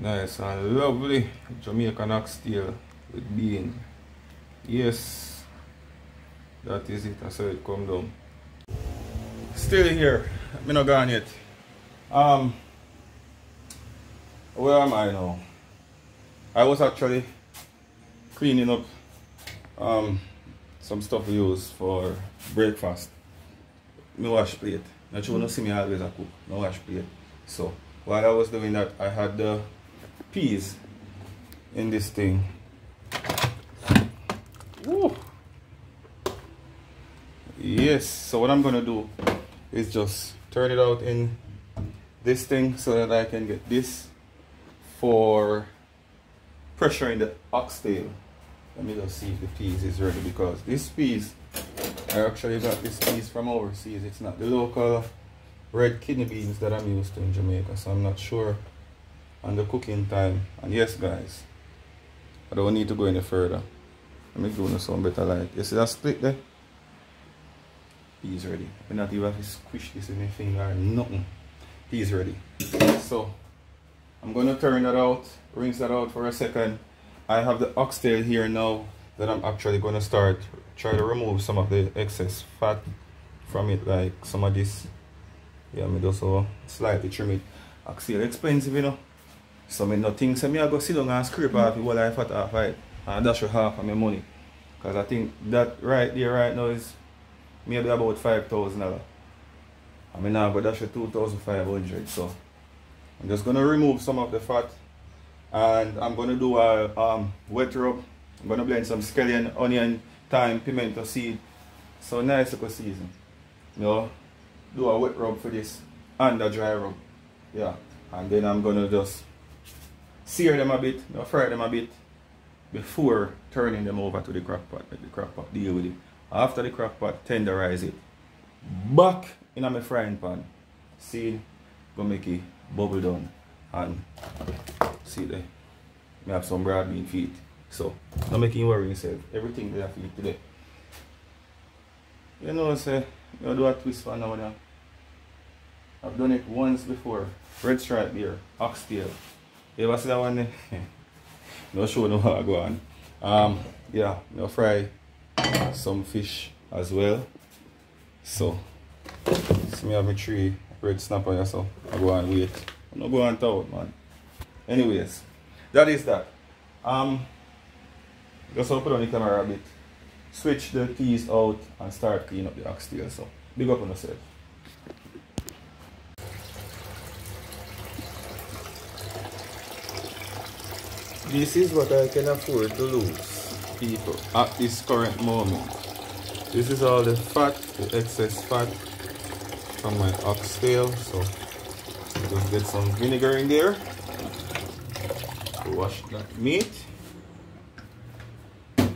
Nice and lovely Jamaican oxtail with bean. Yes, that is it. I how it come down. Still here. I'm not gone yet. Um, where am I now? I was actually cleaning up um, some stuff we use for breakfast. Me wash plate. Not you see me always a cook. No wash plate. So while I was doing that, I had the peas in this thing. Woo. Yes, so what I'm gonna do is just turn it out in this thing so that I can get this for pressuring the oxtail. Let me just see if the peas is ready because this peas, I actually got this peas from overseas. It's not the local red kidney beans that I'm used to in Jamaica, so I'm not sure on the cooking time. And yes, guys, I don't need to go any further. Let me do some better light. You see that split there? Peas ready. I not even have to squish this in my finger or nothing. Peas ready. So, I'm going to turn that out, rinse that out for a second. I have the oxtail here now that I'm actually going to start try to remove some of the excess fat from it like some of this yeah me just so slightly trim it oxtail expensive you know so me nothing so me I go sit down and scrape off the whole I fat off it and dash half of my money because I think that right there right now is maybe about five thousand dollars I mean now but that's two thousand five hundred so I'm just gonna remove some of the fat and I'm gonna do a um, wet rub. I'm gonna blend some scallion, onion, thyme, pimento seed. So nice little season. You know, do a wet rub for this and a dry rub. Yeah. And then I'm gonna just sear them a bit, fry them a bit before turning them over to the crock pot. Let the crock pot deal with it. After the crock pot, tenderize it. Back in my frying pan. See, gonna make it bubble down and see there I have some broad bean feet so not making you worry yourself everything they have feet today you know say you do a twist for now I've done it once before red stripe beer oxtail you ever see that one? No show no how I go on. Um yeah I'll fry some fish as well. So see me have my tree red snapper here so I go and wait. I'm not going to out man. Anyways that is that. Um just put on the camera a bit. Switch the keys out and start clean up the oxtail so big up on yourself this is what I can afford to lose people. At this current moment. This is all the fat the excess fat from my oxtail so just get some vinegar in there. To wash that meat. Then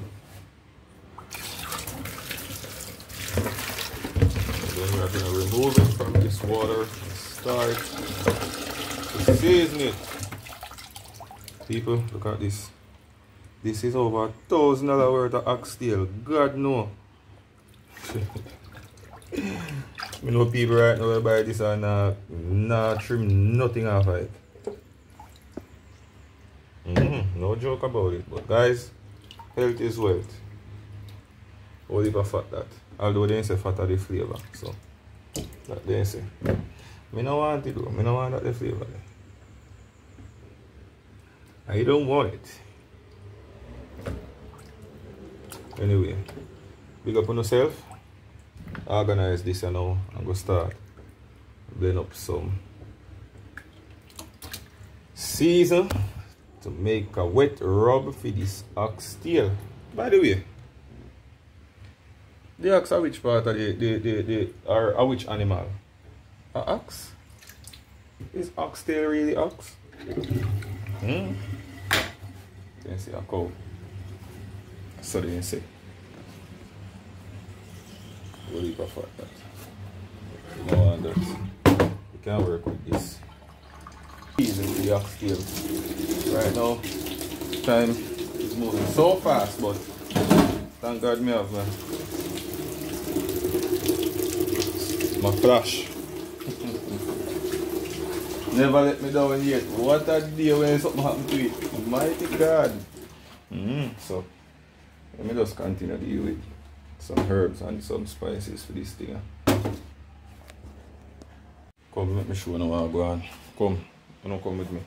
we are going to remove it from this water and start to season it people look at this this is over a thousand dollar worth of oxtail god no You know people right now buy this and uh, not trim nothing off of it. Mm, no joke about it. But guys, health is wealth. All heap fat that. Although they say fat are the flavour. So that they say. Me no want it though. Me no want that the flavour. I don't want it. Anyway, big up on yourself. Organize this and know I'm gonna start blend up some season to make a wet rub for this ox oxtail by the way the ox are which part of the the the, the which animal? A ox? Is ox oxtail really ox? Hmm you see a cow so they say what do you prefer that? You know and that you can't work with this. Easy with the oxtail. Right now, time is moving so fast, but thank God me have my, my flash. Never let me down yet. What a day when something happened to it. Mighty God. Mm, so, let me just continue to deal with some herbs and some spices for this thing. Come, let me show you how I go on. Come, you know, come with me.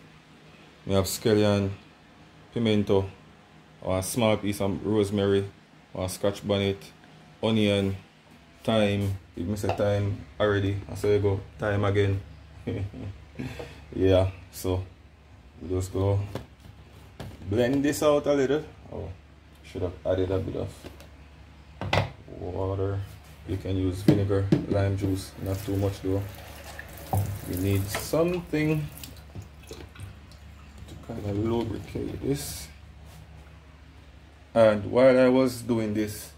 We have scallion, pimento, or a small piece of rosemary, or scotch bonnet, onion, thyme. If me say thyme already, I say go thyme again. yeah, so we just go blend this out a little. Oh, should have added a bit of water. You can use vinegar, lime juice, not too much though. We need something to kind of lubricate this. And while I was doing this,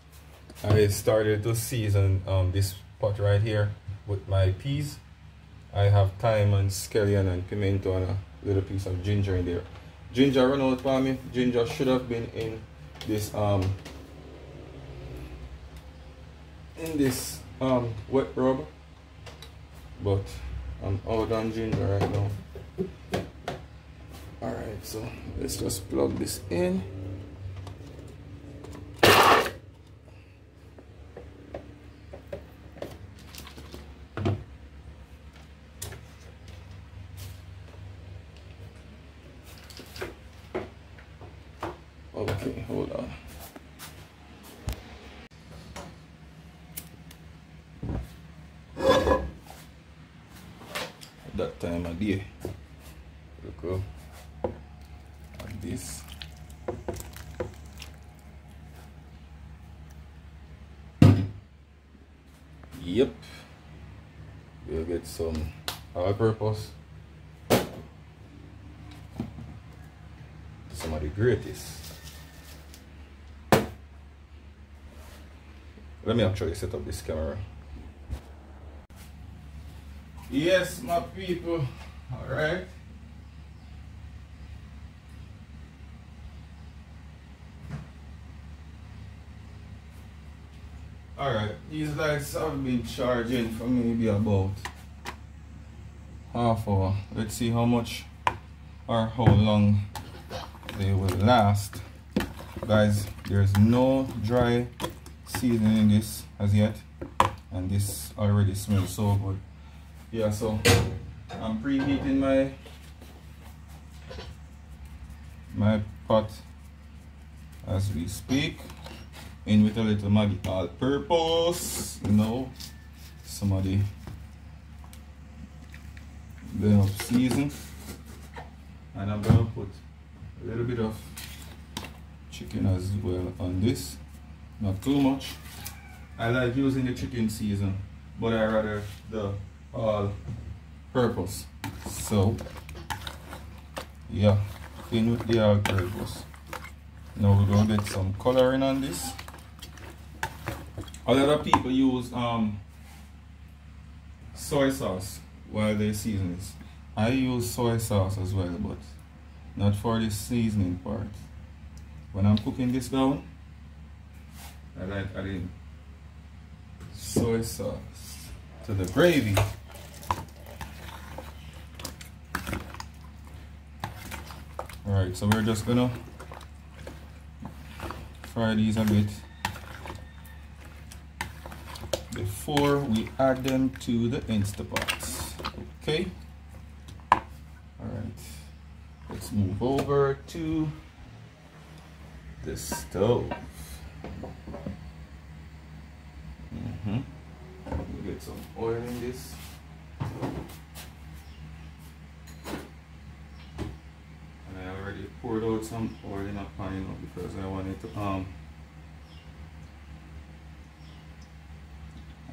I started to season um, this pot right here with my peas I have thyme and scallion and pimento and a little piece of ginger in there. Ginger run out for me. Ginger should have been in this um in this um wet rub. But I'm out on ginger right now. Alright, so let's just plug this in. that time of day. Look up. Like this. Yep. We'll get some all purpose. Some of Let me actually set up this camera. Yes, my people. All right. All right. These lights have been charging for maybe about half hour. Let's see how much or how long they will last. Guys, there's no dry seasoning in this as yet. And this already smells so good yeah so I'm preheating my my pot as we speak in with a little Maggi all purpose you know somebody then up season and I'm gonna put a little bit of chicken as well on this not too much I like using the chicken season but I rather the all purpose. So, yeah, in with the all purpose. Now we're gonna get some coloring on this. A lot of people use um, soy sauce while they season this. I use soy sauce as well, but not for the seasoning part. When I'm cooking this down, I like adding soy sauce to the gravy. Alright, so we're just gonna fry these a bit before we add them to the Instapots. Okay? Alright, let's move over to the stove. Mm -hmm. Get some oil in this. And I already poured out some oil in a pan because I wanted to um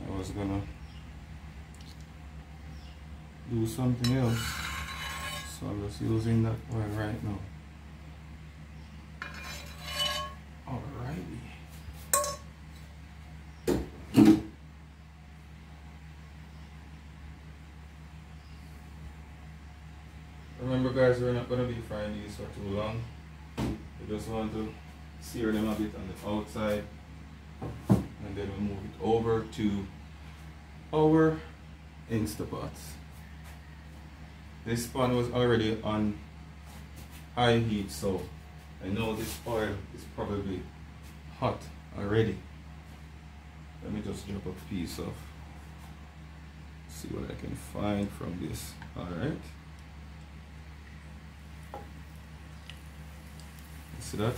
I was gonna do something else so I'm just using that oil right now alrighty Remember guys, we're not going to be frying these for too long. We just want to sear them a bit on the outside. And then we move it over to our Instapots. This pan was already on high heat so I know this oil is probably hot already. Let me just drop a piece of see what I can find from this. All right. See that?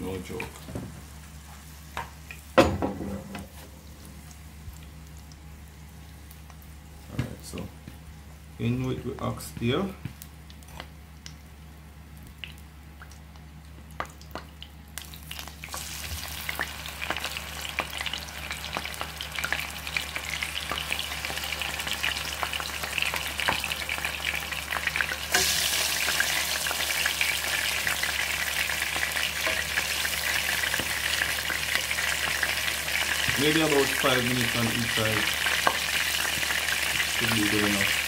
No joke alright so in with the oxtail Maybe about five minutes on each side. Should be good enough.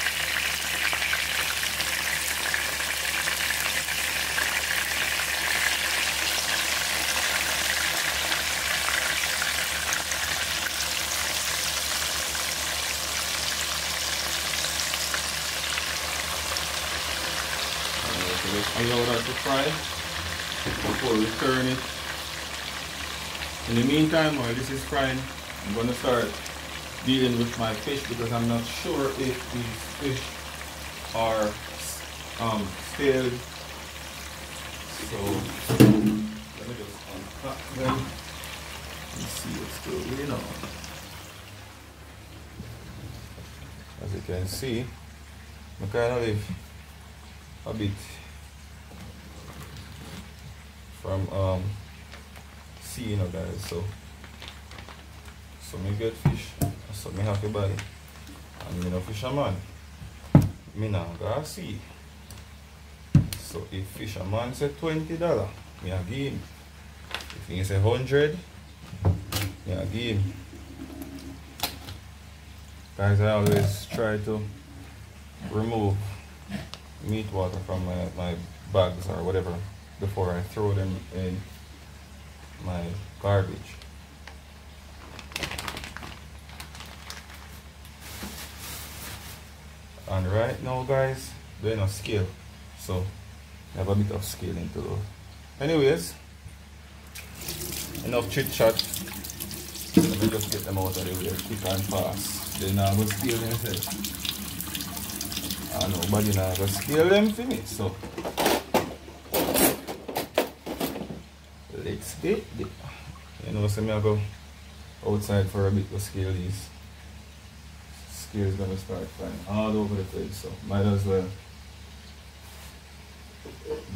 allow that to fry before we turn it in the meantime, while this is frying, I'm going to start dealing with my fish because I'm not sure if these fish are um, stale. So let me just unpack them and see what's going on. As you can see, I kind of live a bit from um, see you know guys so so me get fish so me happy buy and me no fisherman me now go see so if fisherman say twenty dollar me a if he say hundred me a guys I always try to remove meat water from my, my bags or whatever before I throw them in my garbage. And right now guys, doing a scale. So I have a bit of scaling to do. Anyways, enough chit chat. Let me just get them out of the way quick and fast. Then I'm gonna scale them first. And nobody now gonna scale them for me. So let's get it. You know, so me I go outside for a bit to scale these. Scale is gonna start flying all over the place, so might as well.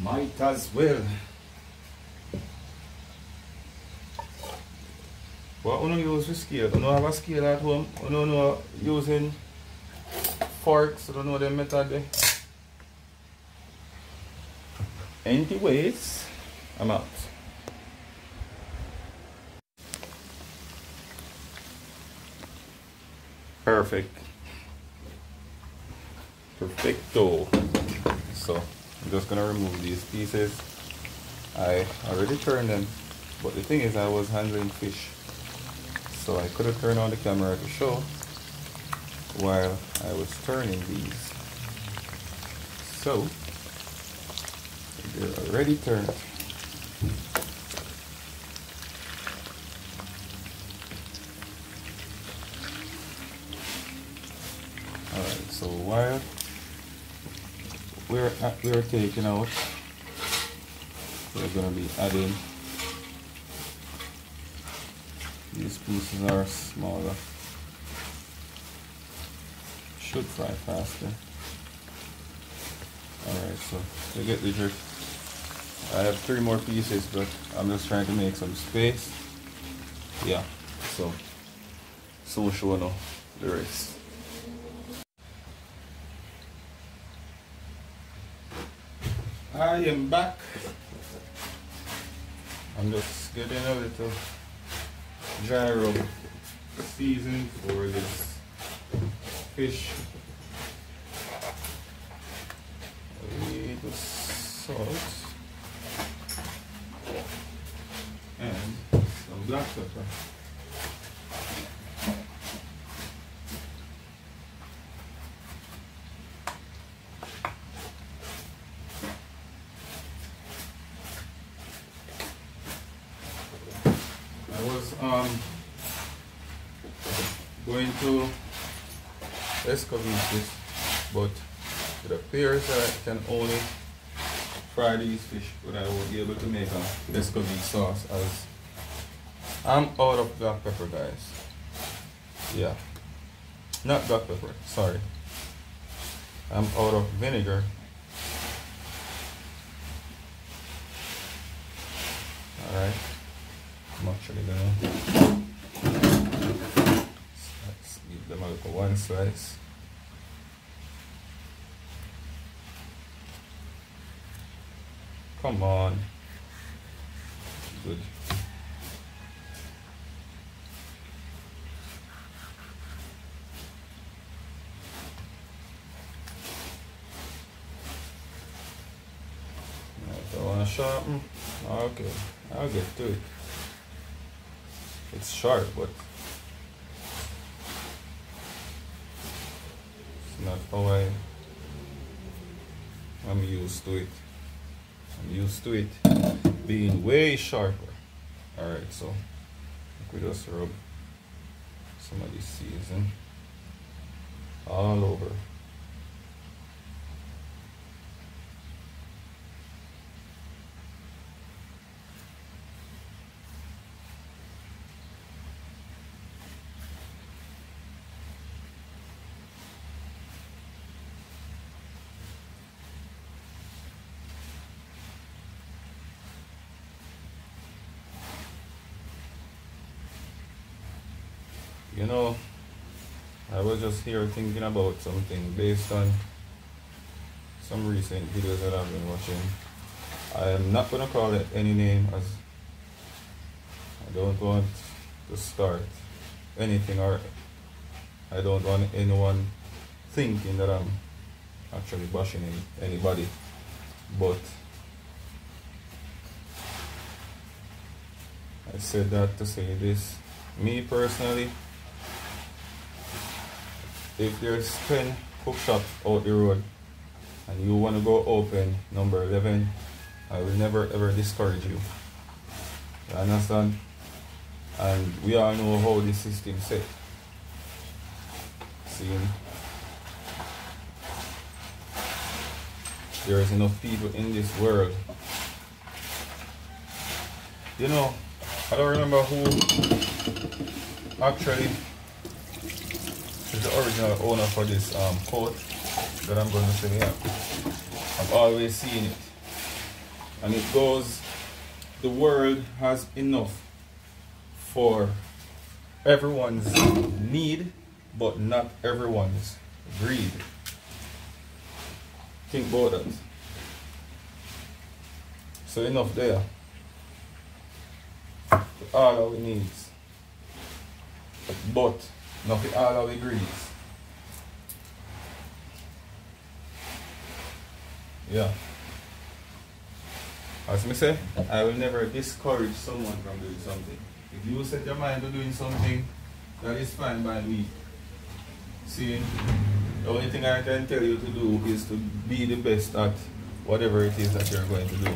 Might as well. What you use for scale? You don't have a scale at home? You don't know using forks? You don't know the method there? Anyways, I'm out. Perfect. Perfecto. So I'm just gonna remove these pieces. I already turned them, but the thing is I was handling fish. So I could have turned on the camera to show while I was turning these. So they're already turned. Uh, we're we're taking out we're going to be adding these pieces are smaller. Should fry faster. Alright so to get the drift I have three more pieces but I'm just trying to make some space. Yeah so so show now the rest I am back. I'm just getting a little gyro season for this fish. A little salt and some black pepper. um going to this, but it appears that I can only fry these fish, but I will be able to make a escovitch sauce as I'm out of black pepper, guys. Yeah, not black pepper. Sorry, I'm out of vinegar. All right, I'm actually gonna give them a little one slice. Come on. Good. Sharpen. Okay, I'll get to it. It's sharp, but it's not how I, I'm used to it. I'm used to it being way sharper. Alright, so we just rub some of this season all over. You know, I was just here thinking about something based on some recent videos that I've been watching. I am not going to call it any name as I don't want to start anything or I don't want anyone thinking that I'm actually bashing anybody. But I said that to say this. Me personally, if there's 10 cook shops out the road and you want to go open number 11, I will never ever discourage you. You understand? And we all know how the system set. See, there is enough people in this world. You know, I don't remember who actually is the original owner for this um, coat that I'm going to say here. I've always seen it. And it goes, the world has enough for everyone's need, but not everyone's greed. Think about that. So enough there. All our needs. But not for oh, all our greeds. Yeah. As me say, I will never discourage someone from doing something. If you set your mind to doing something, that is fine by me. See, the only thing I can tell you to do is to be the best at whatever it is that you're going to do.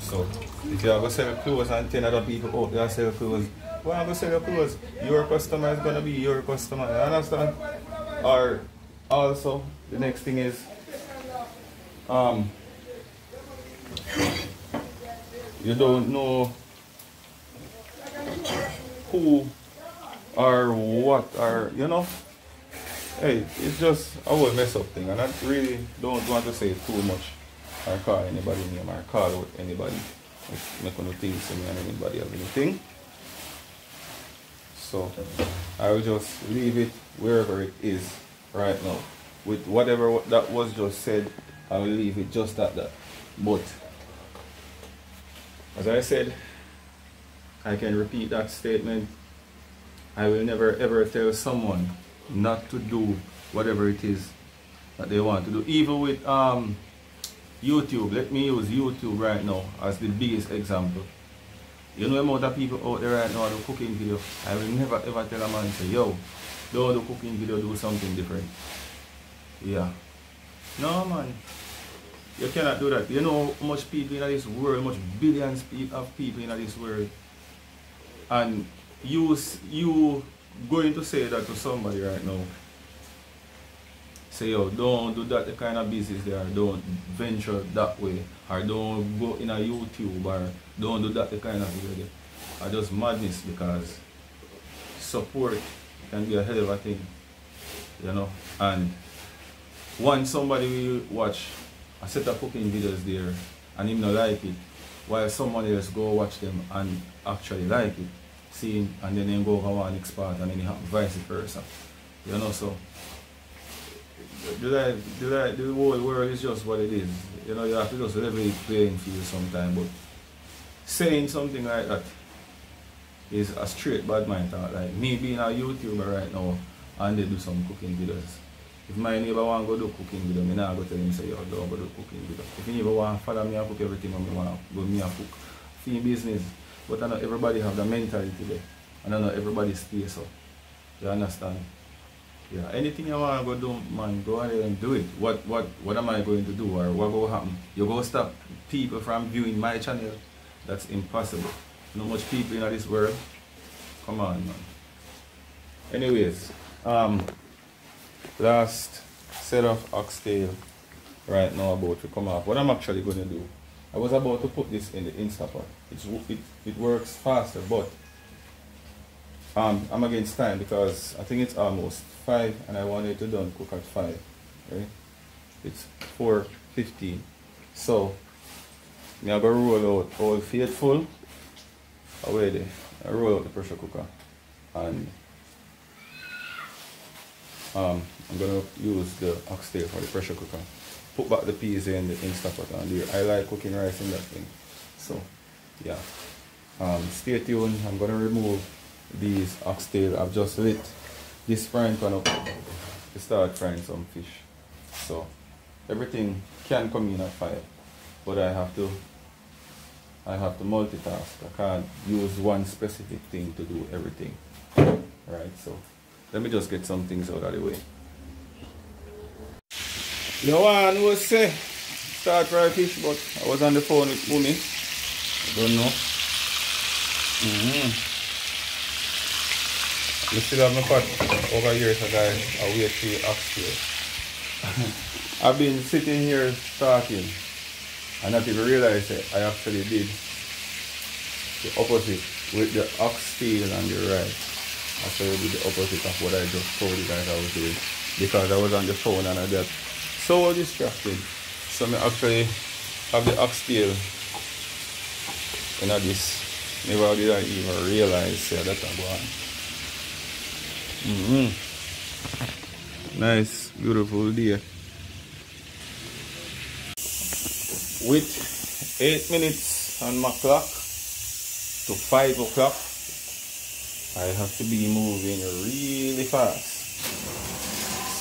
So, if you are going to sell clothes and 10 other people out there sell clothes, I'm going to sell your clothes. Your customer is going to be your customer. You understand? Or also, the next thing is, um, you don't know who or what or you know hey it's just a whole mess up thing and I really don't want to say too much or call anybody name or call out anybody if make no think to me and anybody have anything so I will just leave it wherever it is right now with whatever that was just said I will leave it just at that but as I said, I can repeat that statement. I will never ever tell someone not to do whatever it is that they want to do. Even with um, YouTube, let me use YouTube right now as the biggest example. You know the amount of people out there right now do cooking video. I will never ever tell a man say, yo, do cooking video, do something different. Yeah. No man. You cannot do that. You know how much people in this world, much billions of people in this world. and you you going to say that to somebody right now say yo don't do that. The kind of business there don't venture that way. Or don't go in a YouTube or don't do that. The kind of video are just madness because support can be a hell of a thing you know? And once somebody will watch a set of cooking videos there and him not like it while someone else go watch them and actually like it see and then they go over next part and then it happen vice versa you know? So the, the, the, the whole world is just what it is you know you have to just level it playing field sometimes but saying something like that is a straight bad mind thought like me being a YouTuber right now and they do some cooking videos if my neighbor want to go do cooking video, me not go tell him say, yo, don't go do cooking video. If he neighbor want follow me and cook everything when me want go me and cook. For business. But I know everybody have the mentality there. And I know everybody space up. You understand? Yeah, anything you want to go do, man, go ahead and do it. What what what am I going to do or what will happen? You go stop people from viewing my channel? That's impossible. Not much people in this world. Come on, man. Anyways, um, last set of oxtail right now about to come off. What I'm actually going to do, I was about to put this in the Instapot. It's, it, it works faster, but um, I'm against time because I think it's almost 5 and I want it to done cook at 5. Right? It's 4.15. So, I'm going to roll out Old Faithful. Away there. I roll out the pressure cooker. And um, I'm gonna use the oxtail for the pressure cooker. Put back the peas in the Instapot on there. I like cooking rice in that thing. So yeah. Um, stay tuned. I'm gonna remove these oxtail. I've just lit this frying pan up to start frying some fish. So everything can come in at fire, but I have to I have to multitask. I can't use one specific thing to do everything. Right, so let me just get some things out of the way. You want to say start fry fish, but I was on the phone with Umi. I don't know. Mm -hmm. I still have my pot over here, so guys, I wait for you upstairs. I've been sitting here talking and not even realize that I actually did the opposite with the ox oxtail and the rice. I saw you the opposite of what I just told you guys I was doing because I was on the phone and I got so distracted. So I actually have the ox oxtail in this. Never did I even realize yeah, that I'm going. Mm -hmm. Nice, beautiful day. With 8 minutes on my clock to 5 o'clock I have to be moving really fast.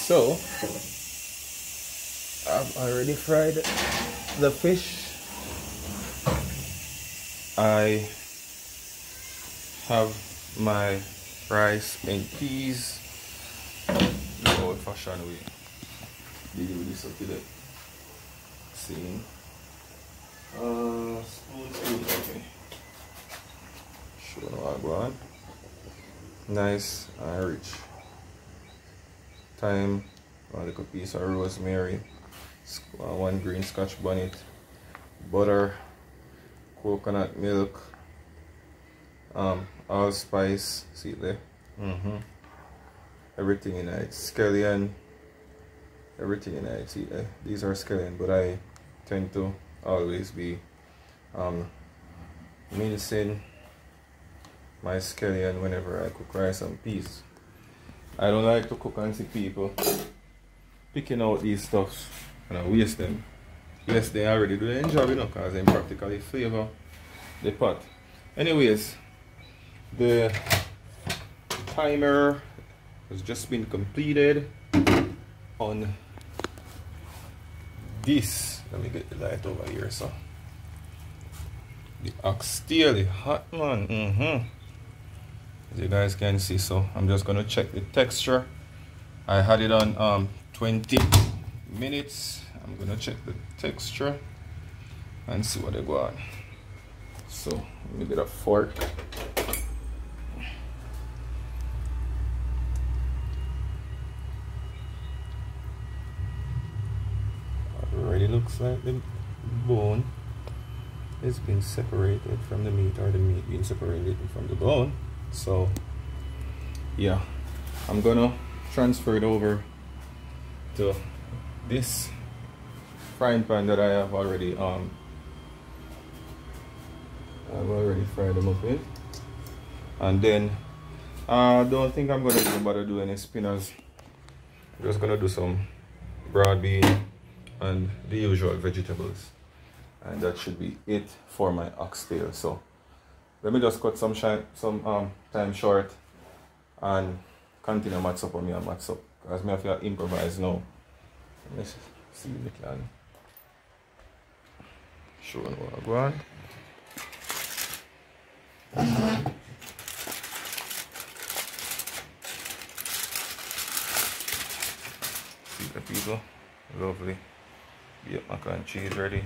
So, I've already fried the fish. I have my rice and peas the old fashioned way. Did you this up today? See? Uh, spoon, spoon, okay. Sure, no, I go on nice and rich. Thyme, one little piece of rosemary, one green scotch bonnet, butter, coconut milk, um, allspice, see it there? Mm -hmm. Everything in it, scallion, everything in it, see there? These are scallion, but I tend to always be um, mincing my scallion whenever I cook rice and peas. I don't like to cook and see people picking out these stuffs and I waste them. Yes, they already do their job, you know, because they practically flavor the pot. Anyways, the timer has just been completed on this. Let me get the light over here, so. The oxtail, hot man. Mm-hmm as you guys can see so I'm just gonna check the texture I had it on um, 20 minutes I'm gonna check the texture and see what they go on so let me get a fork the bone is being separated from the meat or the meat being separated from the bone. So yeah I'm gonna transfer it over to this frying pan that I have already um I've already fried them up in and then I uh, don't think I'm gonna do bother do any spinners. I'm just gonna do some broad bean and the usual vegetables. And that should be it for my oxtail. So let me just cut some some um, time short and continue match up on me and match up. Because me have to improvise now. Let's see if we can show what I on see the people. Lovely yep mac and cheese ready.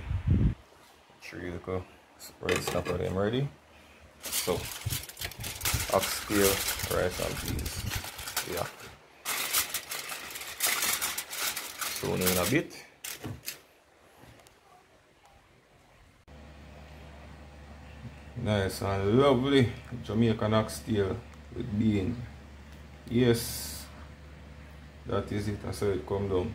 Three little red snapper them ready. So oxtail rice and cheese. yeah. Soon in a bit. Nice and lovely Jamaican oxtail with beans yes. That is it. I how it come down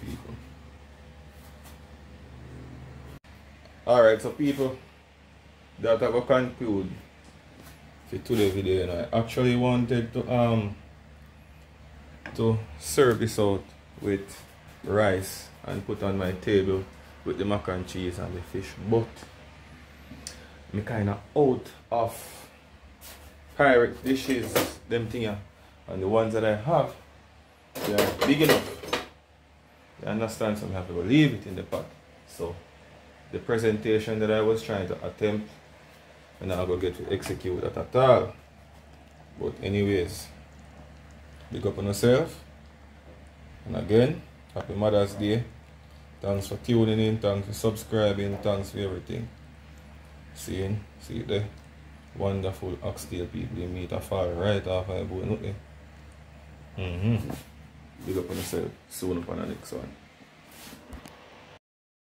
people. Alright, so people, that I will conclude for today's video. And I actually wanted to um to serve this out with rice and put on my table with the mac and cheese and the fish. But me kinda out of pirate dishes them thing and the ones that I have they are big enough. You understand? So I have to leave it in the pot. So the presentation that I was trying to attempt and I'm gonna get to execute that at all. But anyways big up on yourself. And again Happy Mother's Day. Thanks for tuning in. Thanks for subscribing. Thanks for everything. Seeing, see the wonderful oxtail people you meet afar right off my boat. Mm-hmm. Big up on yourself. Soon up on the next one.